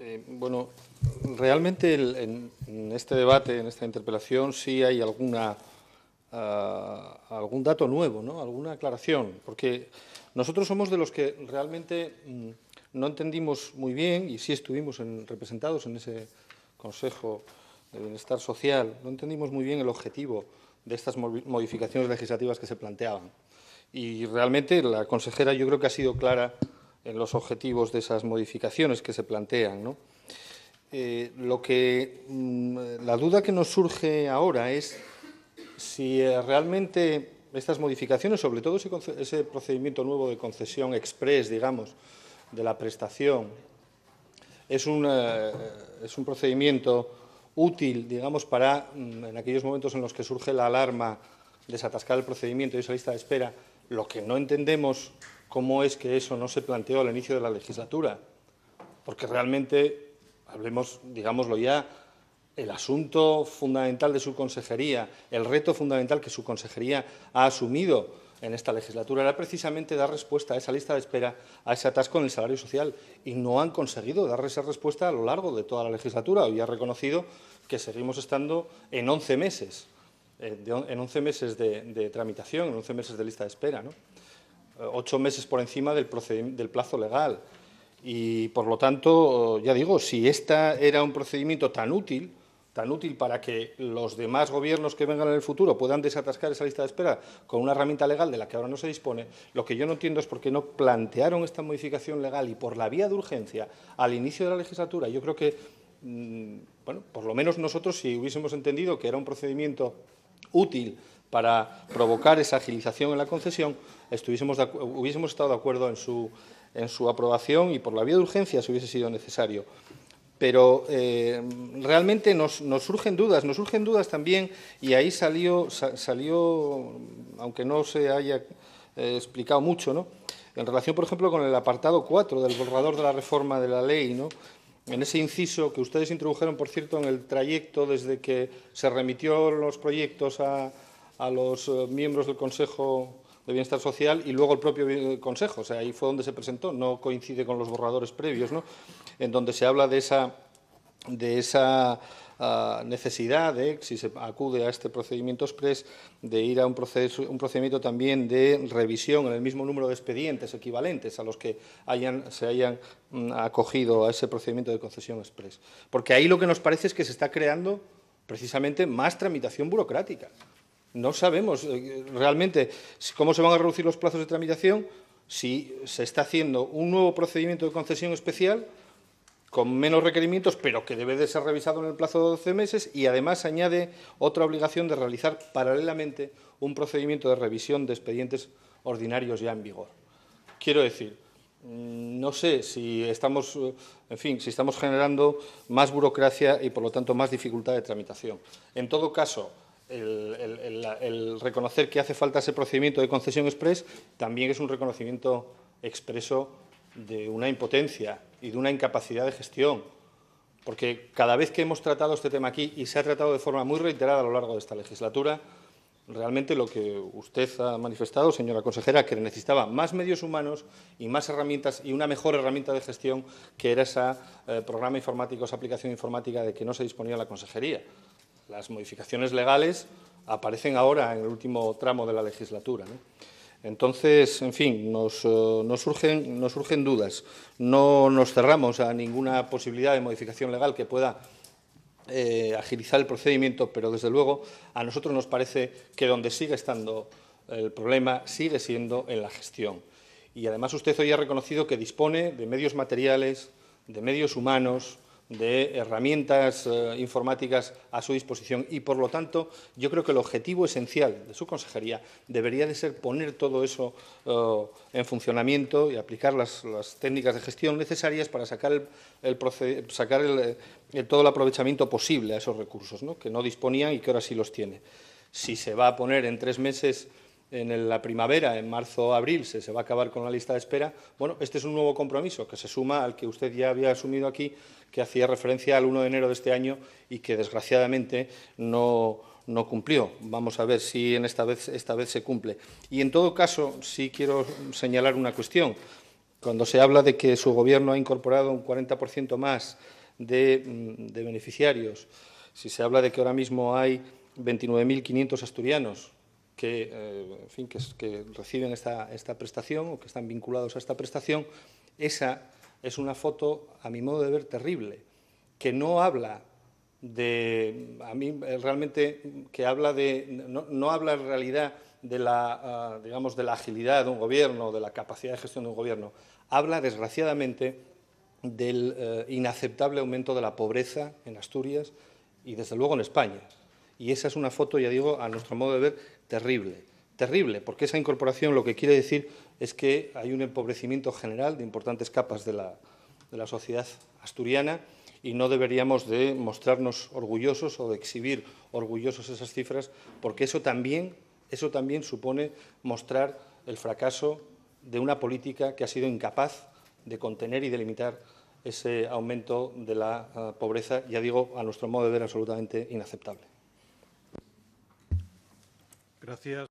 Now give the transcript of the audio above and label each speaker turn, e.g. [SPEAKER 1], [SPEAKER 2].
[SPEAKER 1] Eh, bueno, realmente en, este debate, en esta interpelación, sí hay alguna, ah, algún dato nuevo, ¿no? alguna aclaración, porque nosotros somos de los que realmente mm, no entendimos muy bien, y sí estuvimos representados en ese Consejo de Bienestar Social, no entendimos muy bien el objetivo de estas modificaciones legislativas que se planteaban. Y realmente la consejera yo creo que ha sido clara en los objetivos de esas modificaciones que se plantean. Eh, lo que, mm, la duda que nos surge ahora es si eh, realmente estas modificaciones, sobre todo ese, procedimiento nuevo de concesión express, digamos, de la prestación, es un, eh, es un procedimiento útil, digamos, para, mm, en aquellos momentos en los que surge la alarma, desatascar el procedimiento y esa lista de espera. Lo que no entendemos cómo es que eso no se planteó al inicio de la legislatura, porque realmente, hablemos, digámoslo ya, el asunto fundamental de su consejería, el reto fundamental que su consejería ha asumido en esta legislatura era precisamente dar respuesta a esa lista de espera, a ese atasco en el salario social, y no han conseguido dar esa respuesta a lo largo de toda la legislatura. Hoy ha reconocido que seguimos estando en 11 meses, eh, en 11 meses de, tramitación, en 11 meses de lista de espera. ¿no? Ocho meses por encima del, del plazo legal. Y, por lo tanto, ya digo, si este era un procedimiento tan útil, tan útil para que los demás gobiernos que vengan en el futuro puedan desatascar esa lista de espera con una herramienta legal de la que ahora no se dispone, lo que yo no entiendo es por qué no plantearon esta modificación legal y por la vía de urgencia al inicio de la legislatura. Yo creo que, mm, bueno, por lo menos nosotros, si hubiésemos entendido que era un procedimiento útil para provocar esa agilización en la concesión, hubiésemos estado de acuerdo en su, en su, aprobación y por la vía de urgencia si hubiese sido necesario. Pero eh, realmente nos, surgen dudas, nos surgen dudas también, y ahí salió, salió aunque no se haya eh, explicado mucho, ¿no? en relación, por ejemplo, con el apartado 4 del borrador de la reforma de la ley, ¿no? en ese inciso que ustedes introdujeron, por cierto, en el trayecto desde que se remitió los proyectos a, a los eh, miembros del Consejo de Bienestar Social y luego el propio Consejo. O sea, ahí fue donde se presentó, no coincide con los borradores previos, ¿no? en donde se habla de esa, ah, necesidad de, si se acude a este procedimiento express, de ir a un, proceso, un procedimiento también de revisión en el mismo número de expedientes equivalentes a los que se hayan mm, acogido a ese procedimiento de concesión express. Porque ahí lo que nos parece es que se está creando precisamente más tramitación burocrática. No sabemos eh, realmente cómo se van a reducir los plazos de tramitación si se está haciendo un nuevo procedimiento de concesión especial con menos requerimientos, pero que debe de ser revisado en el plazo de 12 meses y además añade otra obligación de realizar paralelamente un procedimiento de revisión de expedientes ordinarios ya en vigor. Quiero decir, mm, no sé si estamos, eh, en fin, si estamos generando más burocracia y, por lo tanto, más dificultad de tramitación. En todo caso, el, reconocer que hace falta ese procedimiento de concesión express también es un reconocimiento expreso de una impotencia y de una incapacidad de gestión, porque cada vez que hemos tratado este tema aquí, y se ha tratado de forma muy reiterada a lo largo de esta legislatura, realmente lo que usted ha manifestado, señora consejera, que necesitaba más medios humanos y más herramientas y una mejor herramienta de gestión que era ese eh, programa informático, esa aplicación informática de que no se disponía la consejería. Las modificaciones legales aparecen ahora en el último tramo de la legislatura. Entonces, en fin, nos, eh, surgen, dudas. No nos cerramos a ninguna posibilidad de modificación legal que pueda eh, agilizar el procedimiento, pero desde luego a nosotros nos parece que donde sigue estando el problema sigue siendo en la gestión. Y además usted hoy ha reconocido que dispone de medios materiales, de medios humanos, de herramientas eh, informáticas a su disposición y, por lo tanto, yo creo que el objetivo esencial de su consejería debería de ser poner todo eso eh, en funcionamiento y aplicar las, técnicas de gestión necesarias para sacar, todo el aprovechamiento posible a esos recursos que no disponían y que ahora sí los tiene. Si se va a poner en tres meses en la primavera, en marzo o abril, se, va a acabar con la lista de espera. Bueno, este es un nuevo compromiso que se suma al que usted ya había asumido aquí, que hacía referencia al 1 de enero de este año y que desgraciadamente no, no cumplió. Vamos a ver si en esta vez, esta vez se cumple. Y en todo caso, sí quiero señalar una cuestión. cuando se habla de que su Gobierno ha incorporado un 40% más mm, de, beneficiarios, si se habla de que ahora mismo hay 29.500 asturianos que, eh, que, reciben esta, esta prestación o que están vinculados a esta prestación, esa es una foto, a mi modo de ver, terrible, que no habla de, a mí eh, realmente, que habla de, no, habla en realidad de la, uh, digamos, de la agilidad de un gobierno, de la capacidad de gestión de un gobierno, habla, desgraciadamente, del uh, inaceptable aumento de la pobreza en Asturias y, desde luego, en España. Y esa es una foto, ya digo, a nuestro modo de ver, terrible. Terrible, porque esa incorporación lo que quiere decir es que hay un empobrecimiento general de importantes capas de la, sociedad asturiana y no deberíamos de mostrarnos orgullosos o de exhibir orgullosos esas cifras, porque eso también, eso también supone mostrar el fracaso de una política que ha sido incapaz de contener y de limitar ese aumento de la uh, pobreza, ya digo, a nuestro modo de ver, absolutamente inaceptable.
[SPEAKER 2] Gracias.